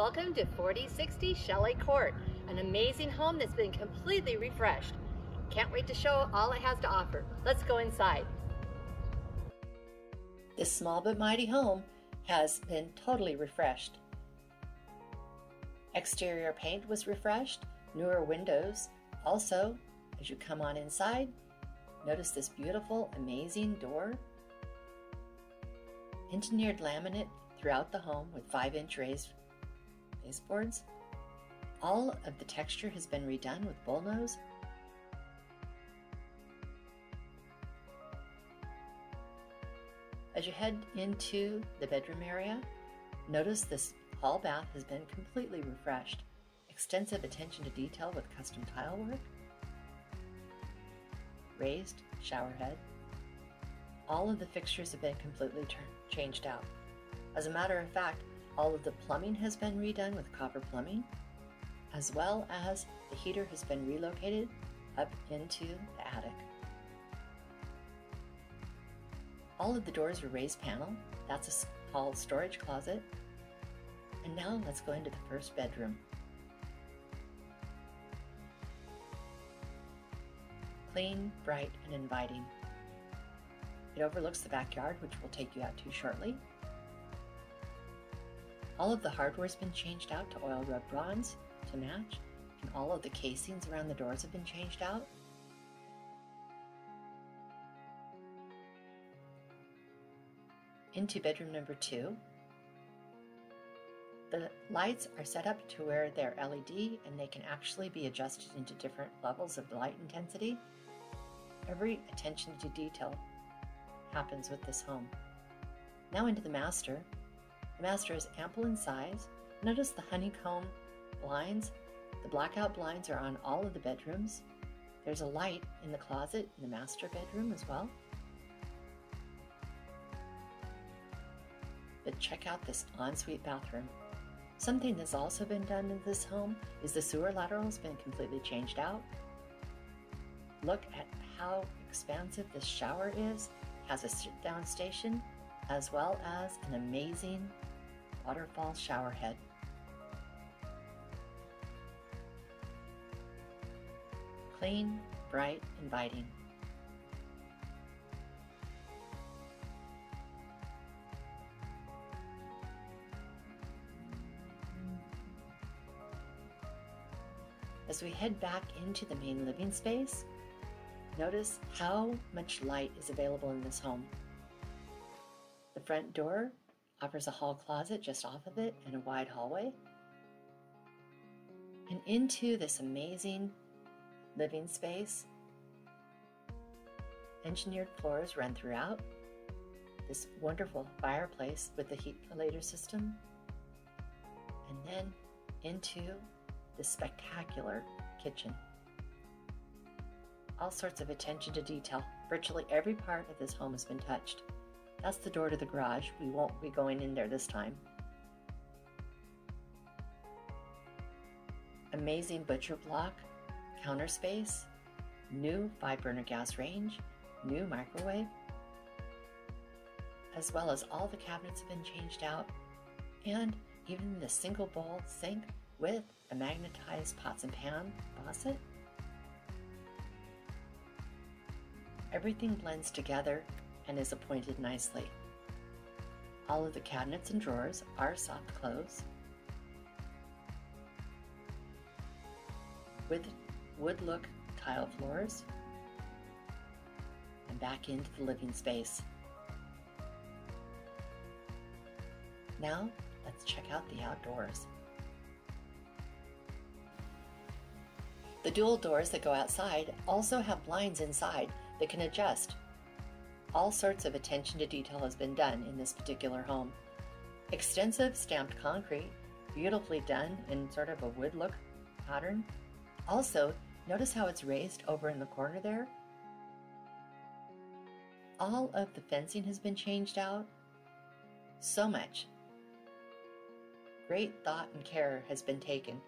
Welcome to 4060 Shelley Court, an amazing home that's been completely refreshed. Can't wait to show all it has to offer. Let's go inside. This small but mighty home has been totally refreshed. Exterior paint was refreshed, newer windows. Also, as you come on inside, notice this beautiful, amazing door. Engineered laminate throughout the home with 5 inch raised baseboards. All of the texture has been redone with bullnose. As you head into the bedroom area, notice this hall bath has been completely refreshed. Extensive attention to detail with custom tile work, raised shower head. All of the fixtures have been completely changed out. As a matter of fact, all of the plumbing has been redone with copper plumbing, as well as the heater has been relocated up into the attic. All of the doors are raised panel. That's a hall storage closet. And now let's go into the first bedroom. Clean, bright, and inviting. It overlooks the backyard, which we'll take you out to shortly. All of the hardware has been changed out to oil rub bronze to match, and all of the casings around the doors have been changed out. Into bedroom number two. The lights are set up to where they're LED and they can actually be adjusted into different levels of light intensity. Every attention to detail happens with this home. Now into the master. The master is ample in size. Notice the honeycomb blinds. The blackout blinds are on all of the bedrooms. There's a light in the closet in the master bedroom as well. But check out this ensuite bathroom. Something that's also been done in this home is the sewer lateral has been completely changed out. Look at how expansive this shower is. It has a sit-down station as well as an amazing waterfall shower head. Clean, bright, inviting. As we head back into the main living space, notice how much light is available in this home. Front door offers a hall closet just off of it and a wide hallway. And into this amazing living space. Engineered floors run throughout. This wonderful fireplace with the heat ventilator system. And then into the spectacular kitchen. All sorts of attention to detail. Virtually every part of this home has been touched. That's the door to the garage. We won't be going in there this time. Amazing butcher block, counter space, new five burner gas range, new microwave, as well as all the cabinets have been changed out, and even the single bowl sink with a magnetized pots and pan faucet. Everything blends together and is appointed nicely. All of the cabinets and drawers are soft close with wood look tile floors and back into the living space. Now let's check out the outdoors. The dual doors that go outside also have blinds inside that can adjust all sorts of attention to detail has been done in this particular home. Extensive stamped concrete, beautifully done in sort of a wood look pattern. Also, notice how it's raised over in the corner there? All of the fencing has been changed out. So much. Great thought and care has been taken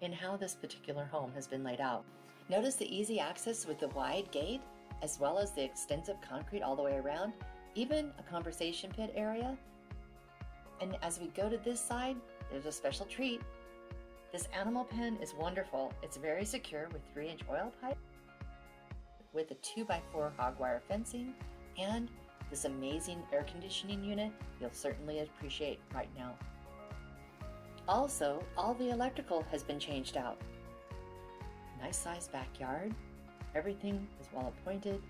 in how this particular home has been laid out. Notice the easy access with the wide gate as well as the extensive concrete all the way around, even a conversation pit area. And as we go to this side, there's a special treat. This animal pen is wonderful. It's very secure with 3 inch oil pipe, with a 2x4 hog wire fencing, and this amazing air conditioning unit you'll certainly appreciate right now. Also, all the electrical has been changed out. Nice sized backyard, everything is well appointed.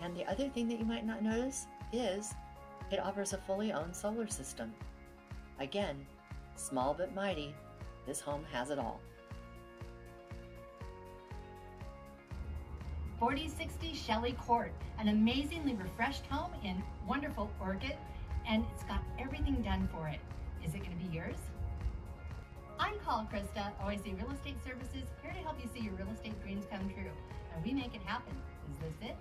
And the other thing that you might not notice is it offers a fully owned solar system. Again, small but mighty, this home has it all. 4060 Shelley Court, an amazingly refreshed home in wonderful Orchid, and it's got everything done for it. Is it going to be yours? I'm Call Krista, OIC Real Estate Services, here to help you see your real estate dreams come true. And we make it happen. Is this it?